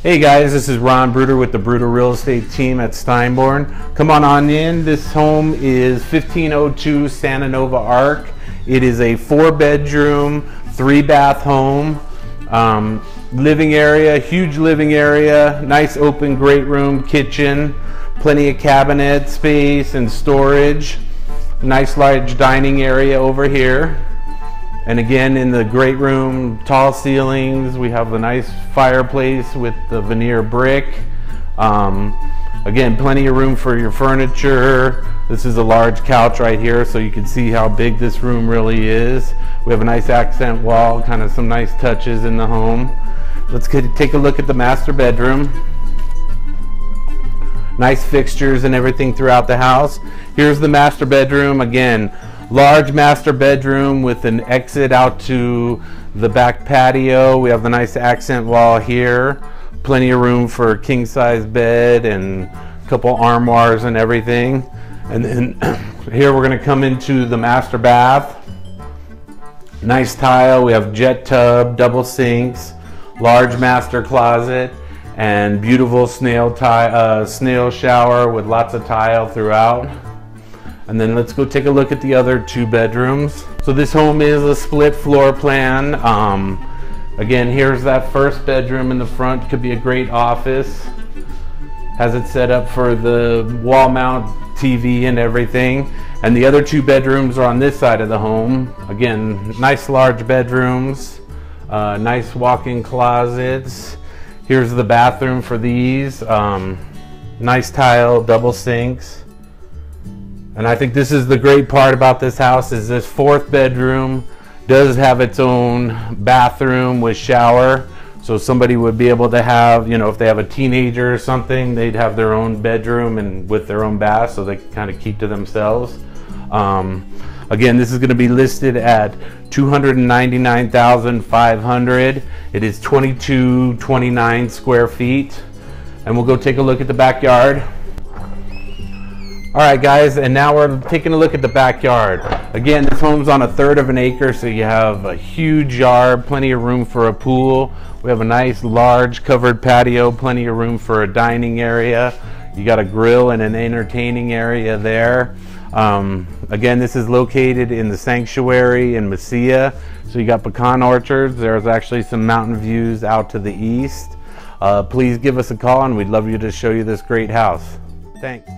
Hey guys, this is Ron Bruder with the Bruder Real Estate team at Steinborn. Come on on in. This home is 1502 Santanova Arc. It is a four bedroom, three bath home. Um, living area, huge living area, nice open great room, kitchen, plenty of cabinet space and storage. Nice large dining area over here. And again, in the great room, tall ceilings. We have the nice fireplace with the veneer brick. Um, again, plenty of room for your furniture. This is a large couch right here, so you can see how big this room really is. We have a nice accent wall, kind of some nice touches in the home. Let's take a look at the master bedroom. Nice fixtures and everything throughout the house. Here's the master bedroom. Again, large master bedroom with an exit out to the back patio. We have a nice accent wall here. Plenty of room for a king size bed and a couple armoires and everything. And then here we're gonna come into the master bath. Nice tile, we have jet tub, double sinks, large master closet, and beautiful snail, tile, uh, snail shower with lots of tile throughout. And then let's go take a look at the other two bedrooms. So this home is a split floor plan. Um, again, here's that first bedroom in the front. Could be a great office. Has it set up for the wall mount TV and everything. And the other two bedrooms are on this side of the home. Again, nice large bedrooms, uh, nice walk-in closets. Here's the bathroom for these. Um, nice tile, double sinks. And I think this is the great part about this house is this fourth bedroom does have its own bathroom with shower. So somebody would be able to have, you know, if they have a teenager or something, they'd have their own bedroom and with their own bath so they can kind of keep to themselves. Um, again, this is going to be listed at 299,500. It is 2229 square feet. And we'll go take a look at the backyard. All right, guys, and now we're taking a look at the backyard. Again, this home's on a third of an acre, so you have a huge yard, plenty of room for a pool. We have a nice, large, covered patio, plenty of room for a dining area. You got a grill and an entertaining area there. Um, again, this is located in the sanctuary in Mesilla. So you got pecan orchards. There's actually some mountain views out to the east. Uh, please give us a call and we'd love you to show you this great house. Thanks.